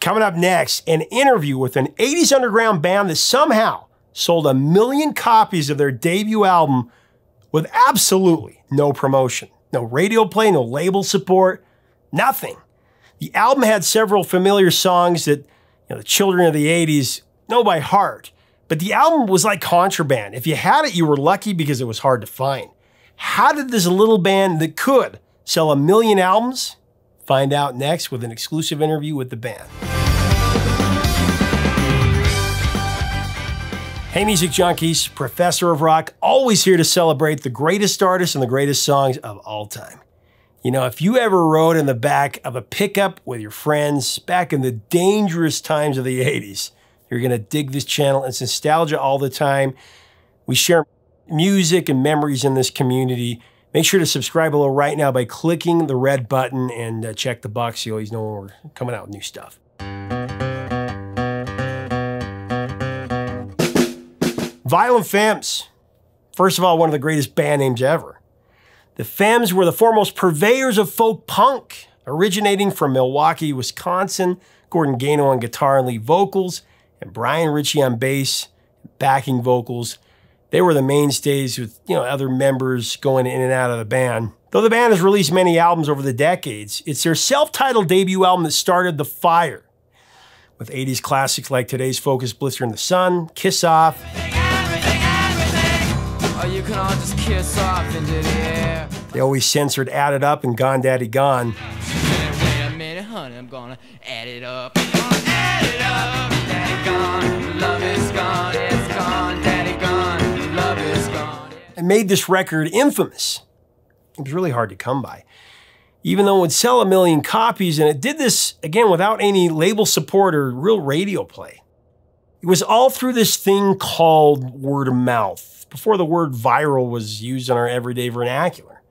Coming up next, an interview with an 80s underground band that somehow sold a million copies of their debut album with absolutely no promotion, no radio play, no label support, nothing. The album had several familiar songs that you know, the children of the 80s know by heart, but the album was like contraband. If you had it, you were lucky because it was hard to find. How did this little band that could sell a million albums? Find out next with an exclusive interview with the band. Hey, music junkies, Professor of Rock, always here to celebrate the greatest artists and the greatest songs of all time. You know, if you ever rode in the back of a pickup with your friends back in the dangerous times of the 80s, you're going to dig this channel. It's nostalgia all the time. We share music and memories in this community. Make sure to subscribe below right now by clicking the red button and uh, check the box so you always know when we're coming out with new stuff. Violent Femmes. First of all, one of the greatest band names ever. The Femmes were the foremost purveyors of folk punk, originating from Milwaukee, Wisconsin. Gordon Gano on guitar and lead vocals, and Brian Ritchie on bass, and backing vocals. They were the mainstays with, you know, other members going in and out of the band. Though the band has released many albums over the decades, it's their self-titled debut album that started the fire. With 80s classics like today's Focus Blister in the Sun, Kiss Off, They always censored Add It Up and Gone Daddy Gone. Wait a minute, honey, I'm gonna add it up. Add it up, daddy gone, love is gone, it's gone, daddy gone, love is gone. And made this record infamous. It was really hard to come by. Even though it would sell a million copies, and it did this, again, without any label support or real radio play. It was all through this thing called word of mouth before the word viral was used in our everyday vernacular.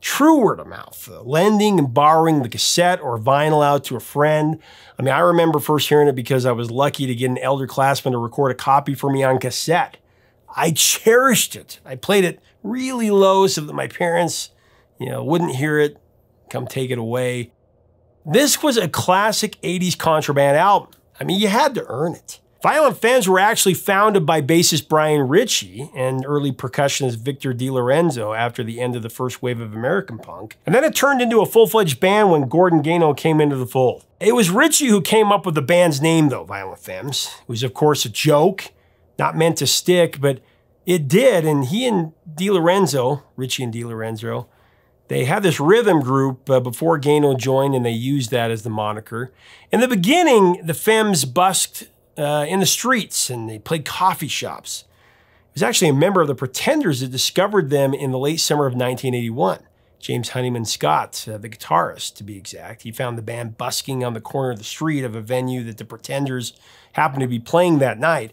True word of mouth, lending and borrowing the cassette or vinyl out to a friend. I mean, I remember first hearing it because I was lucky to get an elder classman to record a copy for me on cassette. I cherished it. I played it really low so that my parents, you know, wouldn't hear it, come take it away. This was a classic 80s contraband album. I mean, you had to earn it. Violent Femmes were actually founded by bassist Brian Ritchie and early percussionist Victor DiLorenzo after the end of the first wave of American punk. And then it turned into a full-fledged band when Gordon Gano came into the fold. It was Ritchie who came up with the band's name though, Violent Femmes. It was of course a joke, not meant to stick, but it did. And he and DiLorenzo, Ritchie and DiLorenzo, they had this rhythm group uh, before Gano joined and they used that as the moniker. In the beginning, the Femmes busked uh, in the streets and they played coffee shops. It was actually a member of the Pretenders that discovered them in the late summer of 1981. James Honeyman Scott, uh, the guitarist to be exact, he found the band busking on the corner of the street of a venue that the Pretenders happened to be playing that night.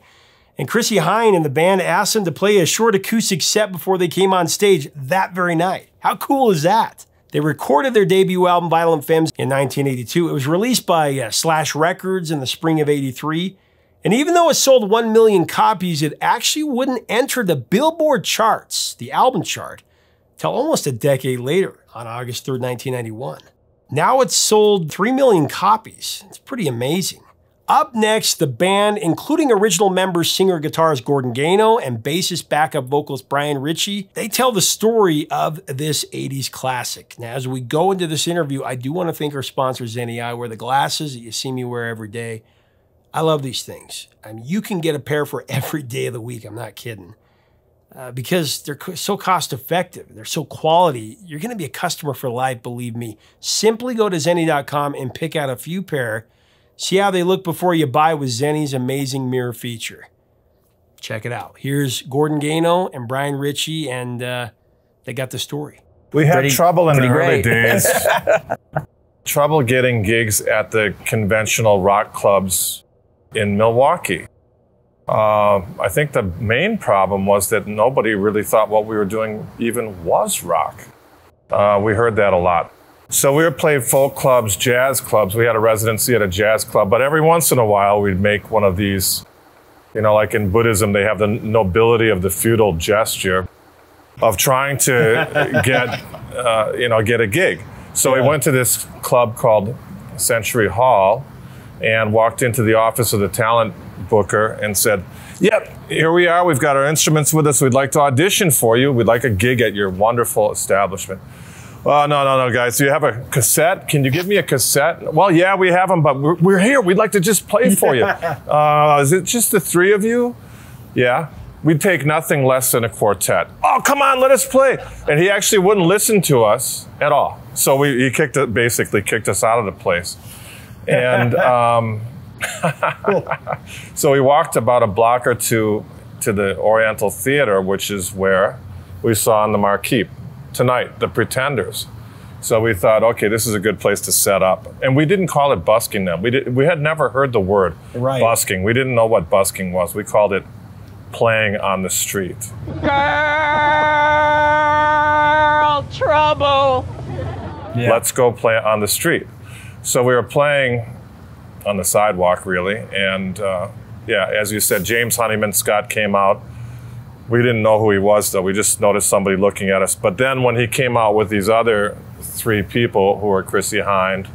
And Chrissie Hynde and the band asked him to play a short acoustic set before they came on stage that very night. How cool is that? They recorded their debut album, Violent Femmes, in 1982. It was released by uh, Slash Records in the spring of 83. And even though it sold 1 million copies, it actually wouldn't enter the Billboard charts, the album chart, till almost a decade later on August 3rd, 1991. Now it's sold 3 million copies. It's pretty amazing. Up next, the band, including original members singer guitarist Gordon Gano and bassist backup vocalist Brian Ritchie, they tell the story of this 80s classic. Now, as we go into this interview, I do want to thank our sponsor, Zenni Eyewear the glasses that you see me wear every day. I love these things. I mean, you can get a pair for every day of the week. I'm not kidding. Uh, because they're so cost effective. They're so quality. You're going to be a customer for life, believe me. Simply go to Zenni.com and pick out a few pair. See how they look before you buy with Zenni's amazing mirror feature. Check it out. Here's Gordon Gano and Brian Ritchie, and uh, they got the story. We had pretty, trouble in the early days. trouble getting gigs at the conventional rock clubs in Milwaukee. Uh, I think the main problem was that nobody really thought what we were doing even was rock. Uh, we heard that a lot. So we were playing folk clubs, jazz clubs. We had a residency at a jazz club, but every once in a while we'd make one of these, you know, like in Buddhism, they have the nobility of the feudal gesture of trying to get, uh, you know, get a gig. So yeah. we went to this club called Century Hall and walked into the office of the talent booker and said, Yep, here we are. We've got our instruments with us. We'd like to audition for you. We'd like a gig at your wonderful establishment. Oh, no, no, no, guys. Do you have a cassette? Can you give me a cassette? Well, yeah, we have them, but we're, we're here. We'd like to just play for you. uh, is it just the three of you? Yeah. We'd take nothing less than a quartet. Oh, come on, let us play. And he actually wouldn't listen to us at all. So we, he kicked basically kicked us out of the place. And um, so we walked about a block or two to the Oriental Theater, which is where we saw on the marquee tonight, The Pretenders. So we thought, okay, this is a good place to set up. And we didn't call it busking then. We, did, we had never heard the word right. busking. We didn't know what busking was. We called it playing on the street. Girl trouble. Yeah. Let's go play on the street. So we were playing on the sidewalk, really. And uh, yeah, as you said, James Honeyman Scott came out. We didn't know who he was, though. We just noticed somebody looking at us. But then when he came out with these other three people, who were Chrissie Hynde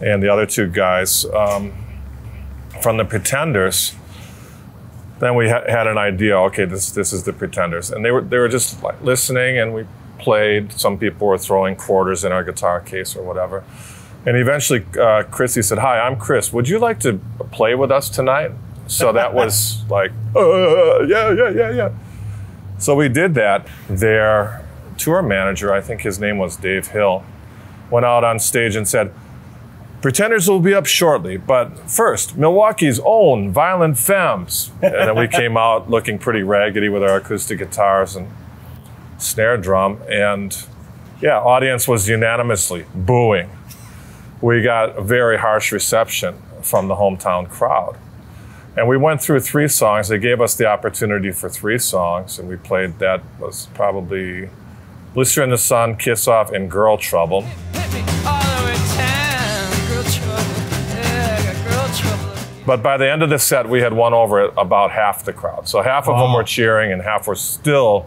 and the other two guys um, from the Pretenders, then we ha- had an idea. Okay, this this is the Pretenders, and they were they were just like listening, and we played. Some people were throwing quarters in our guitar case or whatever. And eventually, uh, Chrissie said, "Hi, I'm Chris. Would you like to play with us tonight?" So that was like, uh, "Yeah, yeah, yeah, yeah." So we did that. Their tour manager, I think his name was Dave Hill, went out on stage and said, Pretenders will be up shortly, but first, Milwaukee's own Violent Femmes. And then we came out looking pretty raggedy with our acoustic guitars and snare drum. And yeah, audience was unanimously booing. We got a very harsh reception from the hometown crowd. And we went through three songs. They gave us the opportunity for three songs, and we played that was probably Blister in the Sun, Kiss Off, and Girl Trouble. But by the end of the set, we had won over about half the crowd. So half of them were cheering and half were still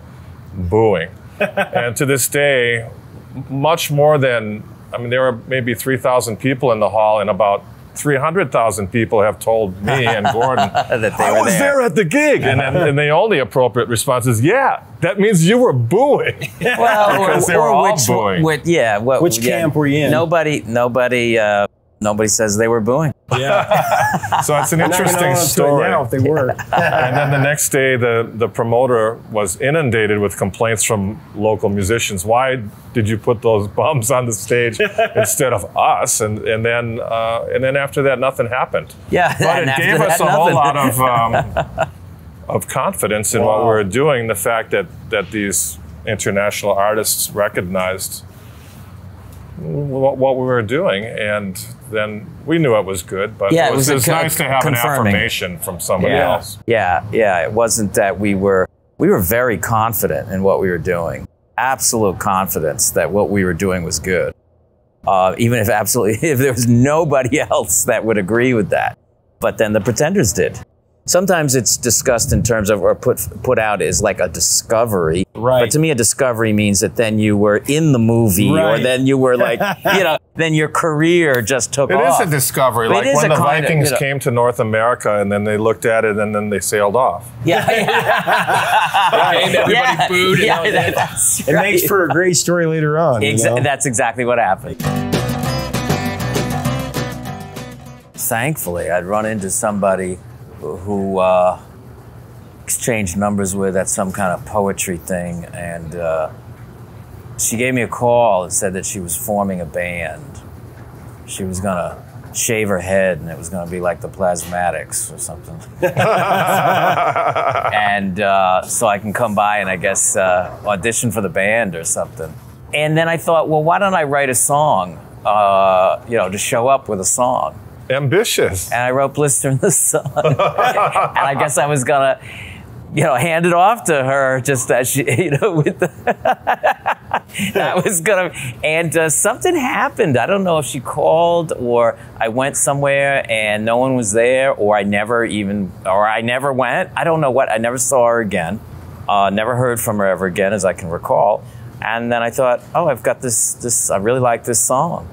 booing. and to this day, much more than, I mean, there were maybe 3,000 people in the hall, and about 300,000 people have told me and Gordon that they were I was there. there. at the gig. And, and, and, the only appropriate response is, yeah, that means you were booing. Well, because or, they were all which, booing. Which, yeah. What, which yeah, camp were you in? Nobody, nobody, uh, nobody says they were booing. Yeah. so it's an interesting story. Now if they were. and then the next day, the, the promoter was inundated with complaints from local musicians. Why did you put those bums on the stage instead of us? And and then uh, and then after that, nothing happened. Yeah. But it gave us a nothing. whole lot of um, of confidence in wow. what we were doing. The fact that that these international artists recognized what, what we were doing, and then we knew it was good. But yeah, it was, it was, it was nice to have confirming. an affirmation from somebody yeah. else. Yeah, yeah. It wasn't that we were we were very confident in what we were doing. Absolute confidence that what we were doing was good. Uh, even if absolutely if there was nobody else that would agree with that. But then the pretenders did sometimes it's discussed in terms of or put put out as like a discovery. Right. But to me, a discovery means that then you were in the movie, right. or then you were like, you know, then your career just took it off. It is a discovery. But like when the Vikings of, you know, came to North America and then they looked at it and then they sailed off. Yeah. yeah. and everybody yeah. booed. Yeah, yeah that's right. It makes for a great story later on. Exa- you know? That's exactly what happened. Thankfully, I'd run into somebody who uh, exchanged numbers with at some kind of poetry thing, and uh, she gave me a call and said that she was forming a band. She was gonna shave her head, and it was gonna be like the Plasmatics or something. and uh, so I can come by and I guess uh, audition for the band or something. And then I thought, well, why don't I write a song? Uh, you know, to show up with a song ambitious. And I wrote Blister in the Sun. and I guess I was gonna, you know, hand it off to her just as she, you know, with the. I was gonna, and uh, something happened. I don't know if she called or I went somewhere and no one was there, or I never even, or I never went. I don't know what. I never saw her again. Uh, never heard from her ever again, as I can recall. And then I thought, oh, I've got this. This I really like this song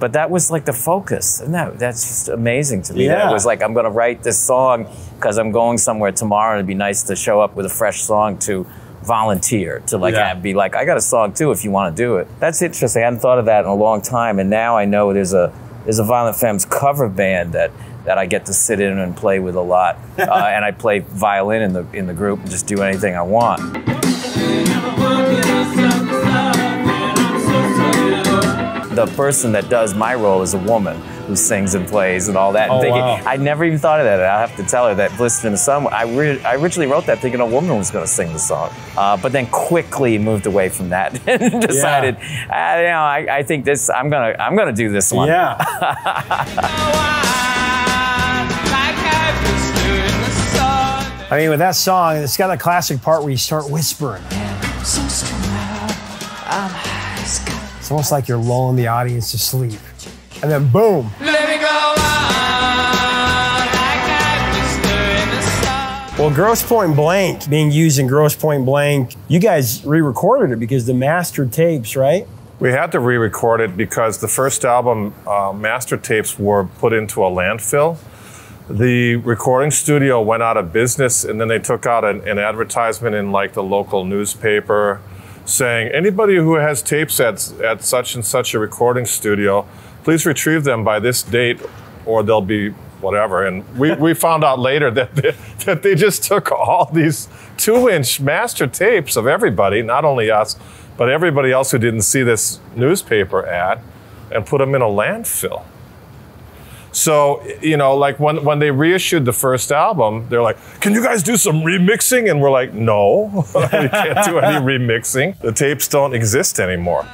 but that was like the focus, and that that's just amazing to me. That it was like I'm going to write this song because I'm going somewhere tomorrow, and it'd be nice to show up with a fresh song to volunteer to like Yeah. have, be like I got a song too if you want to do it. That's interesting. I hadn't thought of that in a long time, and now I know there's a there's a Violent Femmes cover band that that I get to sit in and play with a lot, uh, and I play violin in the in the group and just do anything I want. The person that does my role is a woman who sings and plays and all that. Oh, thinking, wow. I never even thought of that. I have to tell her that Blister in the Sun, I, re- I originally wrote that thinking a woman was going to sing the song, uh, but then quickly moved away from that and decided, "Ah, you know, I, I think this, I'm going to, I'm going to do this one. Yeah. I mean, with that song, it's got a classic part where you start whispering. It's almost like you're lulling the audience to sleep. And then boom. Well, Grosse Pointe Blank being used in Grosse Pointe Blank, you guys re recorded it because the mastered tapes, right? We had to re-record it because the first album, uh, master tapes, were put into a landfill. The recording studio went out of business, and then they took out an, an advertisement in like the local newspaper saying, anybody who has tapes at, at such and such a recording studio, please retrieve them by this date, or they'll be whatever. And we, we found out later that they, that they just took all these two-inch master tapes of everybody, not only us, but everybody else who didn't see this newspaper ad, and put them in a landfill. So, you know, like when, when they reissued the first album, they're like, can you guys do some remixing? And we're like, no, we can't do any remixing. The tapes don't exist anymore.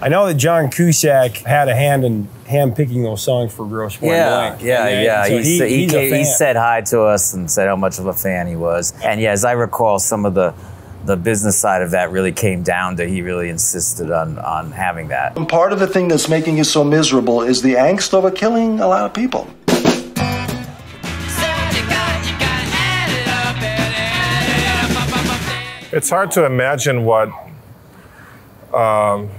I know that John Cusack had a hand in hand picking those songs for Grosse Pointe Yeah, Blank. yeah, And, uh, yeah. so he, said, he, he's a came- he said hi to us and said how much of a fan he was. And yeah, as I recall, some of the the business side of that really came down to he really insisted on on having that. And part of the thing that's making you so miserable is the angst over killing a lot of people. It's hard to imagine what um,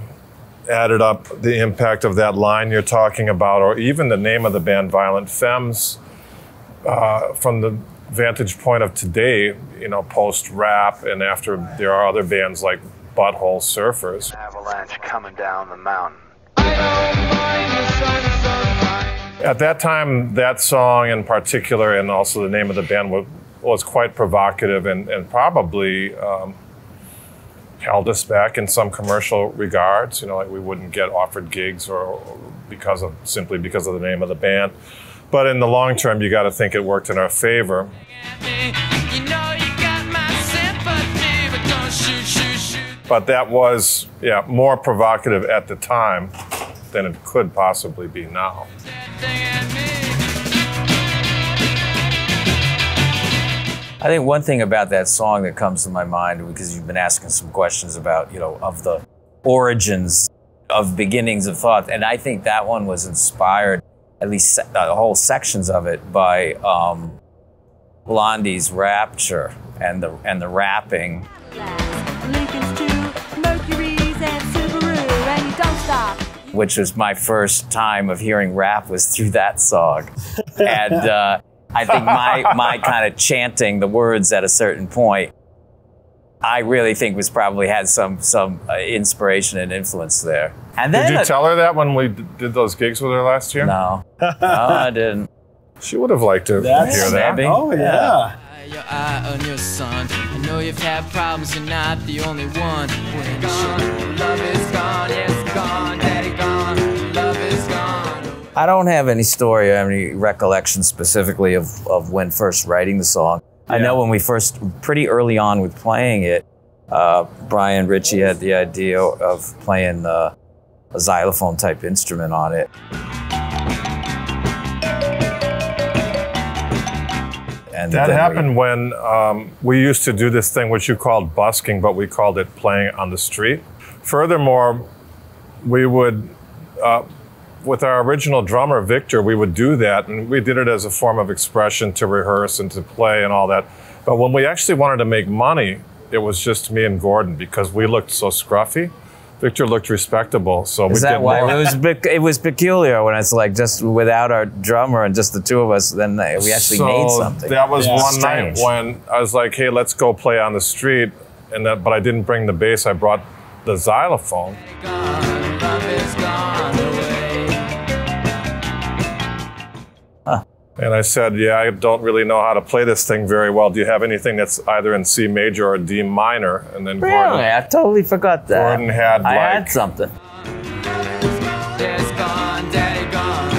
added up the impact of that line you're talking about, or even the name of the band, Violent Femmes, uh, from the vantage point of today, you know, post rap, and after there are other bands like Butthole Surfers. Avalanche coming down the mountain. At that time, that song in particular, and also the name of the band, was, was quite provocative and, and probably um, held us back in some commercial regards. You know, like we wouldn't get offered gigs or, or because of simply because of the name of the band. But in the long term, you got to think it worked in our favor. But that was, yeah, more provocative at the time than it could possibly be now. I think one thing about that song that comes to my mind because you've been asking some questions about, you know, of the origins of beginnings of thought, and I think that one was inspired, at least uh, whole sections of it, by um, Blondie's Rapture and the and the rapping. Lincoln's too, Mercury's and Subaru, and you don't stop. which was my first time of hearing rap was through that song. and uh, I think my, my kind of chanting the words at a certain point, I really think was probably had some, some uh, inspiration and influence there. And then, Did you tell her that when we d- did those gigs with her last year? no, no, I didn't. She would have liked to That's- hear that. Maybe. Oh, yeah. Your eye on your son. I know you've had problems, you're not the only one. When gone, love is gone, yes, gone, daddy gone, love is gone. I don't have any story or any recollection specifically of, of when first writing the song. I know when we first, pretty early on with playing it, uh, Brian Ritchie had the idea of playing uh, a xylophone type instrument on it. And That then we- happened when um, we used to do this thing which you called busking, but we called it playing on the street. Furthermore, we would, uh, with our original drummer, Victor, we would do that, and we did it as a form of expression to rehearse and to play and all that. But when we actually wanted to make money it was just me and Gordon because we looked so scruffy. Victor looked respectable, so we Is that did why more. it was? bec- It was peculiar when it's like just without our drummer and just the two of us. Then we actually so made something. That was Yeah. one Strange. night when I was like, "Hey, let's go play on the street," and that, but I didn't bring the bass. I brought the xylophone. And I said, Yeah, I don't really know how to play this thing very well. Do you have anything that's either in C major or D minor? And then Really, Gordon, I totally forgot that. Gordon had, I like- had something. Daddy's gone, daddy gone.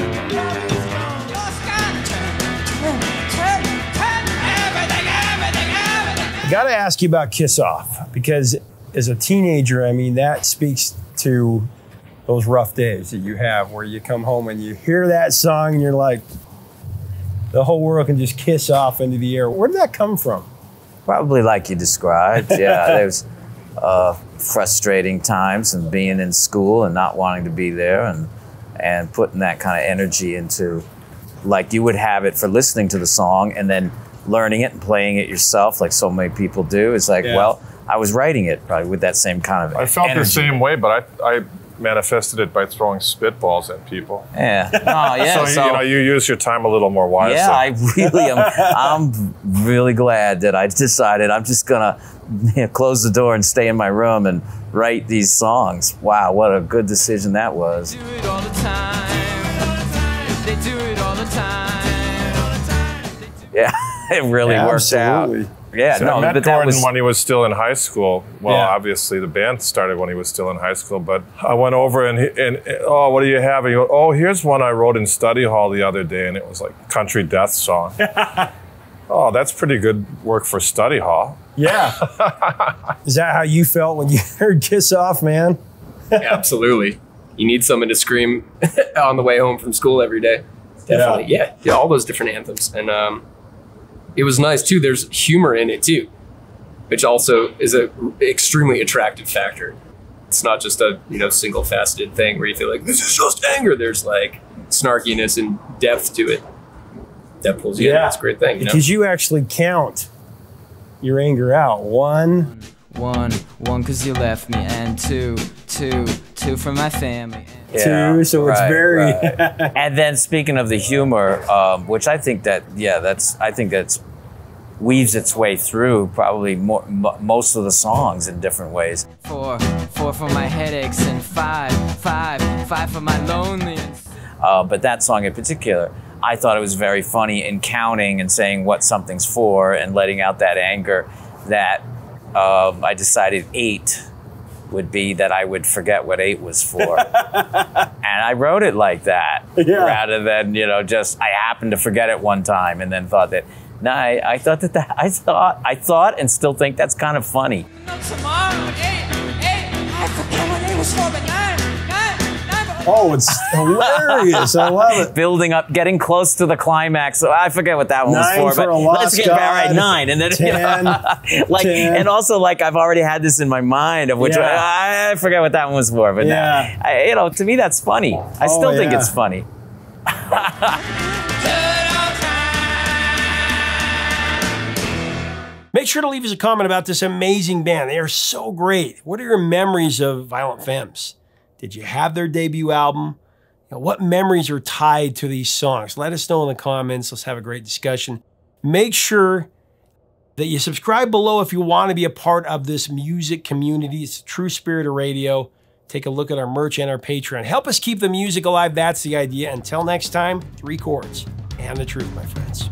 I got to ask you about Kiss Off because as a teenager, I mean, that speaks to those rough days that you have where you come home and you hear that song and you're like, the whole world can just kiss off into the air. Where did that come from? Probably like you described. Yeah, there's uh, frustrating times and being in school and not wanting to be there and and putting that kind of energy into like you would have it for listening to the song and then learning it and playing it yourself like so many people do. It's like, Yeah. well, I was writing it probably with that same kind of I felt energy. the same way, but I, I manifested it by throwing spitballs at people. Yeah. Oh, yeah. so, you know, you use your time a little more wisely. Yeah, I really am. I'm really glad that I decided I'm just gonna you know, close the door and stay in my room and write these songs. Wow, what a good decision that was. Do it all the time. They do it all the time. Yeah, it really worked Absolutely. out. Yeah, So no, I met but that Gordon was when he was still in high school. Well, Yeah. obviously the band started when he was still in high school. But I went over and, he, and oh, what do you have? And he goes, oh, here's one I wrote in study hall the other day, and it was like country death song. oh, that's pretty good work for study hall. Yeah. Is that how you felt when you heard Kiss Off, man? Absolutely. You need someone to scream on the way home from school every day. Definitely. Yeah. Yeah. all those different anthems. And um, it was nice too. There's humor in it too, which also is a extremely attractive factor. It's not just a, you know, single faceted thing where you feel like this is just anger. There's like snarkiness and depth to it. That pulls you in. Yeah. That's a great thing. You know? Because you actually count your anger out. One, One, one, cause you left me, and two, two, two for my family. Yeah, two, so it's very. right. and then speaking of the humor, um, which I think that yeah, that's I think that's weaves its way through probably more, mo most of the songs in different ways. Four, four for my headaches, and five, five, five for my loneliness. Uh, but that song in particular, I thought it was very funny in counting and saying what something's for and letting out that anger. That um, I decided eight would be that I would forget what eight was for, and I wrote it like that Yeah. rather than you know just I happened to forget it one time and then thought that. No, I, I thought that, that I thought I thought and still think that's kind of funny. Tomorrow, eight, eight, I forget what it was for, but nine, nine, nine. Oh, it's hilarious. I love it. building up, getting close to the climax. So I forget what that one Nine was for, for but a let's get all right, God. nine, and then you know, like, Ten. and also like I've already had this in my mind of which Yeah. I, I forget what that one was for, but Yeah. now, I, you know, to me that's funny. I Oh, still think yeah. it's funny. Make sure to leave us a comment about this amazing band. They are so great. What are your memories of Violent Femmes? Did you have their debut album? You know, what memories are tied to these songs? Let us know in the comments. Let's have a great discussion. Make sure that you subscribe below if you want to be a part of this music community. It's the true spirit of radio. Take a look at our merch and our Patreon. Help us keep the music alive. That's the idea. Until next time, three chords and the truth, my friends.